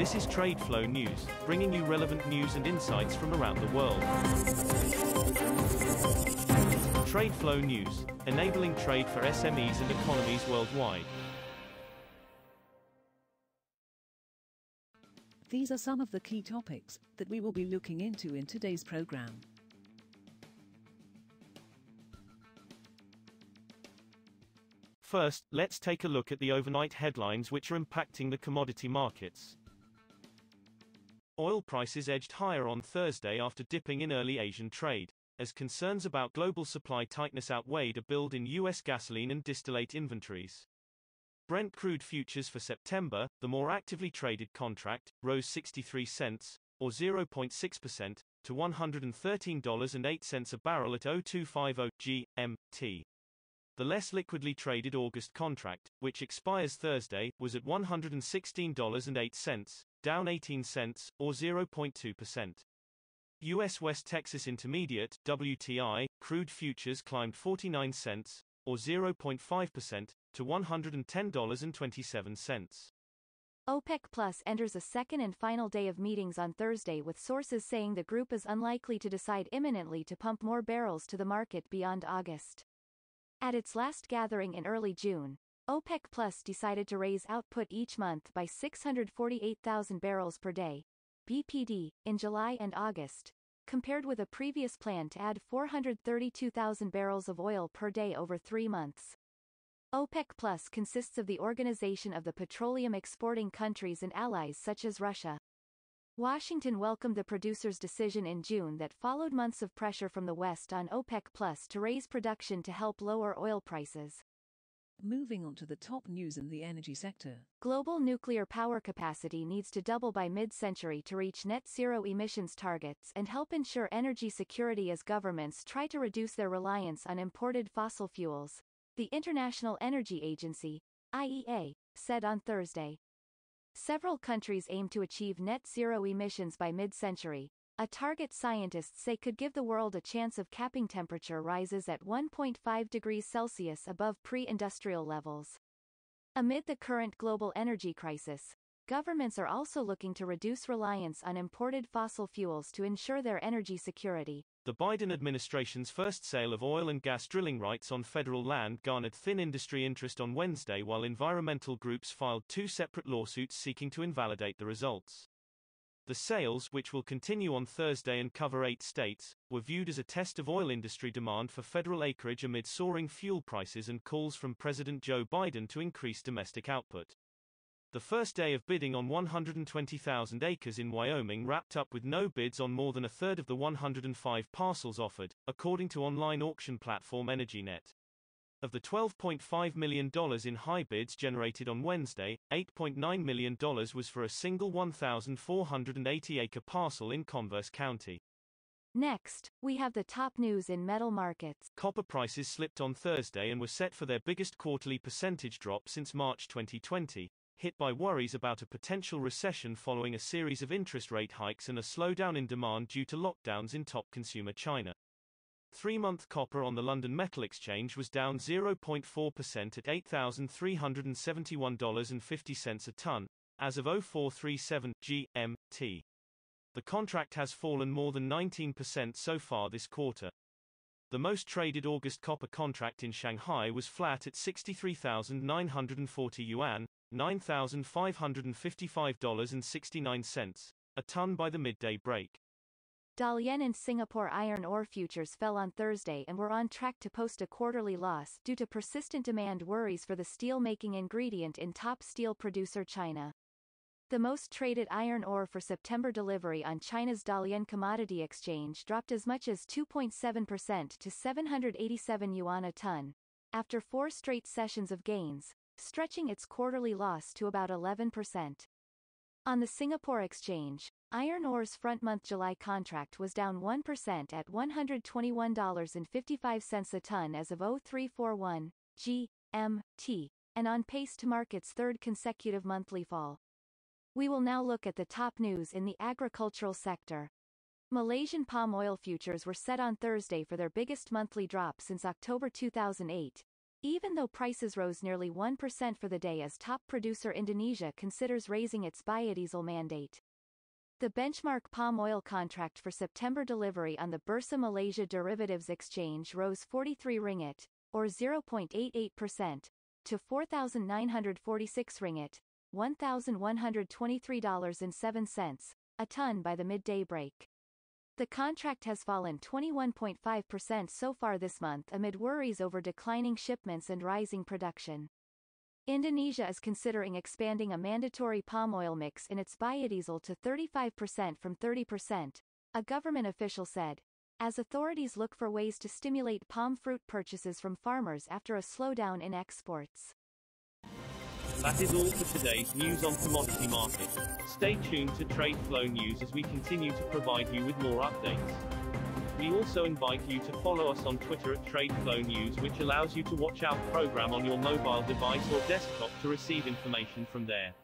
This is Trade Flow News, bringing you relevant news and insights from around the world. Trade Flow News, enabling trade for SMEs and economies worldwide. These are some of the key topics that we will be looking into in today's program. First, let's take a look at the overnight headlines which are impacting the commodity markets. Oil prices edged higher on Thursday after dipping in early Asian trade, as concerns about global supply tightness outweighed a build in U.S. gasoline and distillate inventories. Brent crude futures for September, the more actively traded contract, rose 63 cents, or 0.6%, to $113.08 a barrel at 0250 GMT. The less liquidly traded August contract, which expires Thursday, was at $116.08, down 18 cents, or 0.2%. U.S. West Texas Intermediate WTI crude futures climbed 49 cents, or 0.5%, to $110.27. OPEC Plus enters a second and final day of meetings on Thursday with sources saying the group is unlikely to decide imminently to pump more barrels to the market beyond August. At its last gathering in early June, OPEC Plus decided to raise output each month by 648,000 barrels per day, BPD, in July and August, compared with a previous plan to add 432,000 barrels of oil per day over three months. OPEC Plus consists of the Organization of the Petroleum Exporting Countries and allies such as Russia. Washington welcomed the producers' decision in June that followed months of pressure from the West on OPEC Plus to raise production to help lower oil prices. Moving on to the top news in the energy sector. Global nuclear power capacity needs to double by mid-century to reach net zero emissions targets and help ensure energy security as governments try to reduce their reliance on imported fossil fuels. The International Energy Agency, IEA, said on Thursday. Several countries aim to achieve net zero emissions by mid-century, a target scientists say could give the world a chance of capping temperature rises at 1.5 degrees Celsius above pre-industrial levels. Amid the current global energy crisis, governments are also looking to reduce reliance on imported fossil fuels to ensure their energy security. The Biden administration's first sale of oil and gas drilling rights on federal land garnered thin industry interest on Wednesday while environmental groups filed two separate lawsuits seeking to invalidate the results. The sales, which will continue on Thursday and cover eight states, were viewed as a test of oil industry demand for federal acreage amid soaring fuel prices and calls from President Joe Biden to increase domestic output. The first day of bidding on 120,000 acres in Wyoming wrapped up with no bids on more than a third of the 105 parcels offered, according to online auction platform EnergyNet. Of the $12.5 million in high bids generated on Wednesday, $8.9 million was for a single 1,480 acre parcel in Converse County. Next, we have the top news in metal markets. Copper prices slipped on Thursday and were set for their biggest quarterly percentage drop since March 2020, hit by worries about a potential recession following a series of interest rate hikes and a slowdown in demand due to lockdowns in top consumer China. Three-month copper on the London Metal Exchange was down 0.4% at $8,371.50 a ton, as of 0437 GMT. The contract has fallen more than 19% so far this quarter. The most traded August copper contract in Shanghai was flat at 63,940 yuan, $9,555.69, a ton by the midday break. Dalian and Singapore iron ore futures fell on Thursday and were on track to post a quarterly loss due to persistent demand worries for the steel-making ingredient in top steel producer China. The most traded iron ore for September delivery on China's Dalian Commodity Exchange dropped as much as 2.7% to 787 yuan a ton, after four straight sessions of gains, stretching its quarterly loss to about 11%. On the Singapore Exchange, iron ore's front-month July contract was down 1% at $121.55 a ton as of 0341 GMT, and on pace to mark its third consecutive monthly fall. We will now look at the top news in the agricultural sector. Malaysian palm oil futures were set on Thursday for their biggest monthly drop since October 2008, even though prices rose nearly 1% for the day as top producer Indonesia considers raising its biodiesel mandate. The benchmark palm oil contract for September delivery on the Bursa Malaysia Derivatives Exchange rose 43 ringgit, or 0.88%, to 4,946 ringgit, $1,123.07, a ton by the midday break. The contract has fallen 21.5% so far this month amid worries over declining shipments and rising production. Indonesia is considering expanding a mandatory palm oil mix in its biodiesel to 35% from 30%, a government official said, as authorities look for ways to stimulate palm fruit purchases from farmers after a slowdown in exports. That is all for today's news on commodity markets. Stay tuned to Trade Flow News as we continue to provide you with more updates. We also invite you to follow us on Twitter at TradeFlow News which allows you to watch our program on your mobile device or desktop to receive information from there.